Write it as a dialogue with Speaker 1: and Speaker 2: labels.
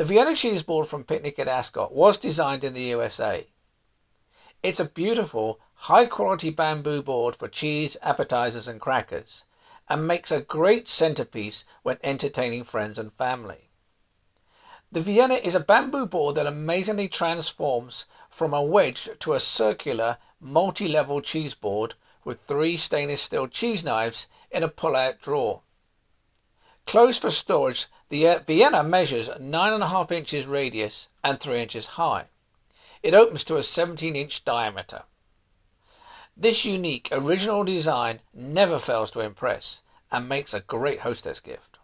Speaker 1: The Vienna cheese board from Picnic at Ascot was designed in the USA. It's a beautiful, high quality bamboo board for cheese, appetizers, and crackers, and makes a great centerpiece when entertaining friends and family. The Vienna is a bamboo board that amazingly transforms from a wedge to a circular, multi-level cheese board with three stainless steel cheese knives in a pull-out drawer. Closed for storage, the Vienna measures 9.5 inches radius and 3 inches high. It opens to a 17 inch diameter. This unique original design never fails to impress and makes a great hostess gift.